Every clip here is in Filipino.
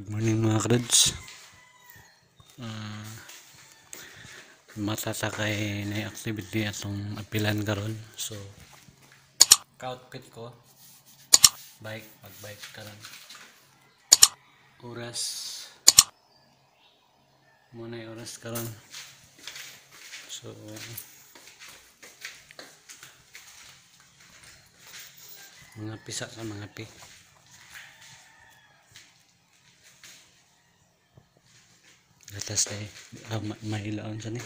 Good morning mga kreds. Uh, matatakay na activity atong apilan karon. So ka-outfit ko bike, mag-bike karon. Oras muna yung oras karon. So mga pisa sa mga pi. tas eh ah, ma mahilaon siya ni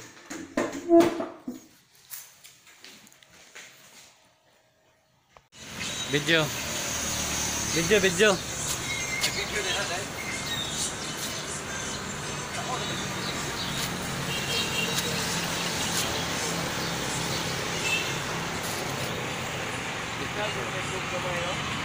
video video video video na ha dai Gracias,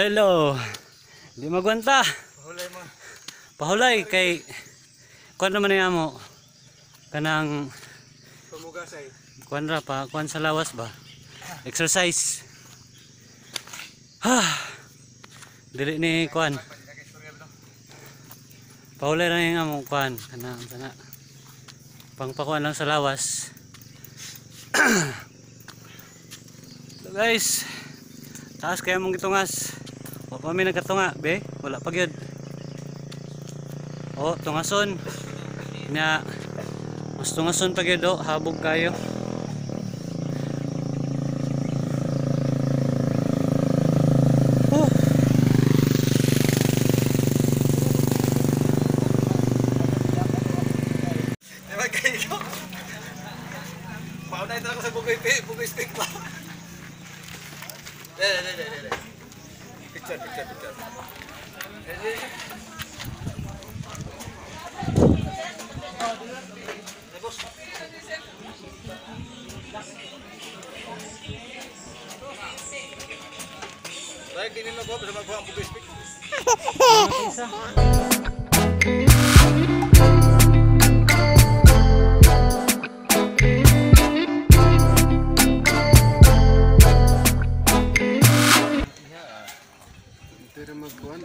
Hello. Di magwanta. Hulay mo. Pahulay kay kuan naman niya mo kanang Pamugasay. kuan ra pa kuan sa lawas ba. Exercise. Ha. Dili ni kuan. Pahulay ra nga mo kuan kanang sana. Pangpakuan lang sa lawas. so guys, taas kaya mong gitungas. Wa pa mi nagkatunga, be. Wala pa gyud. Oh, tungason. Na mas tungason pa gyud oh, habog kayo. Oh. Di ba kayo? Mauna ito ako sa bugoy, bugoy stick pa. Baik, dinin mo ko, basta magbuha ang stick.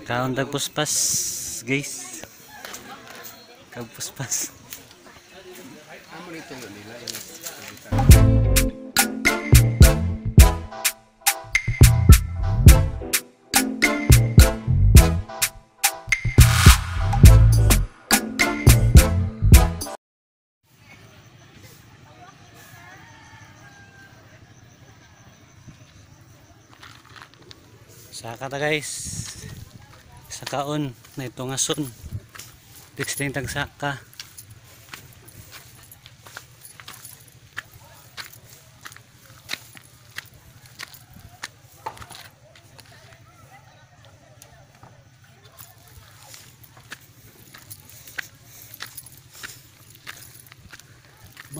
Kaon tagpuspas, guys. Kagpuspas. Saka ta guys. Sa kaon na ito nga sun. Dixting tagsaka.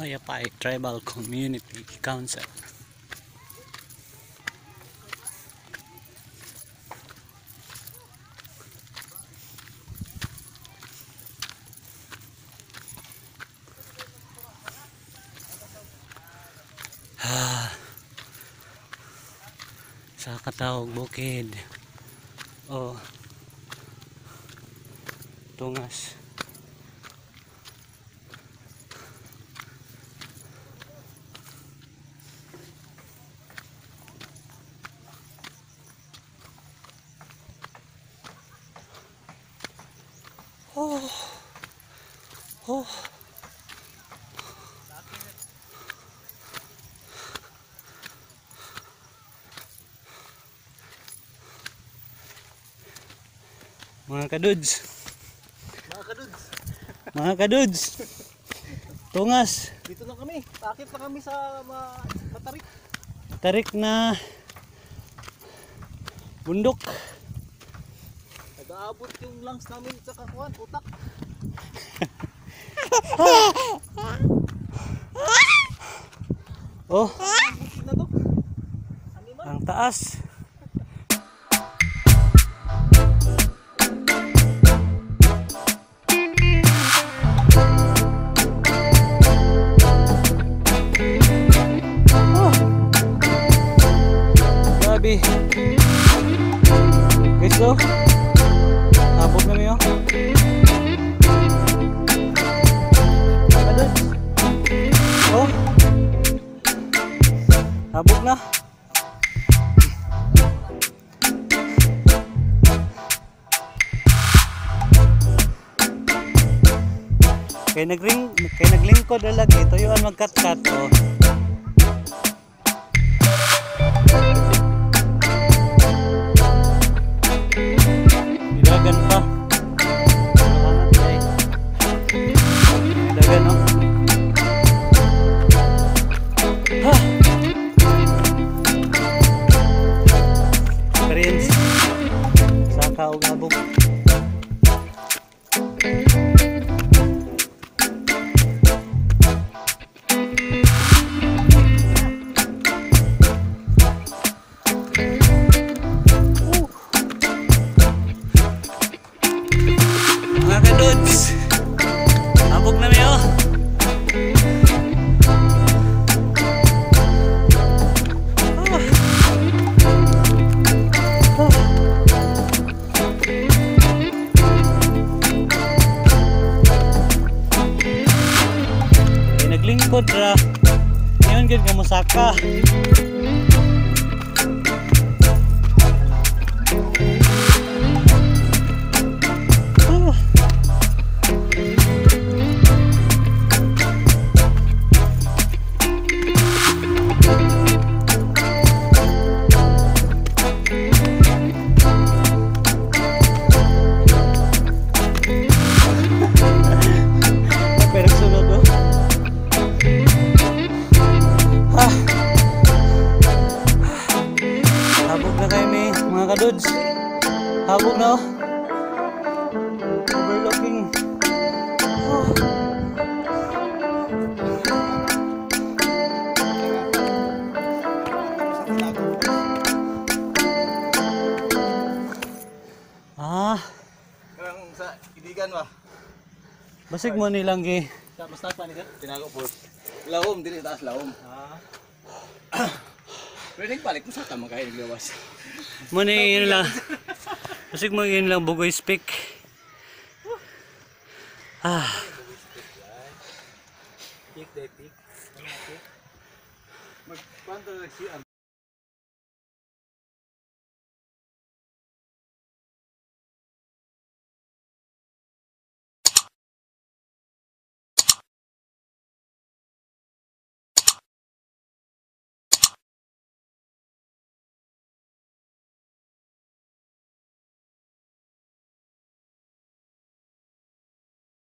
Mayapay Tribal Community Council. sa katawag bukid. Oh. Tungas oh oh mga kadudes Mga kadudes, mga kadudes tungas dito na kami. Takip na kami sa ma matarik. tarik na bundok Nag-aabot yung lungs namin sa kakuan, utak. oh. Ang taas Abot na. Kay nagring kay naglingkod na lagi tuyuan magkat-kat oh. Kay naglingkod ra. Ngayon gid ka musaka. Habog na oh. Overlooking. Oh. Ah, Ang sa idigan ba? basig mo nilang gi. Sa basta pa ni sir. Tinago po. Lahom dili taas lahom. Ah. Pwede balik mo sa tama kayo naglawas. Mo ni yun lang. Basig mo yun lang bugoy speak. Ah, Pick day pick. Mag kwanto na si ang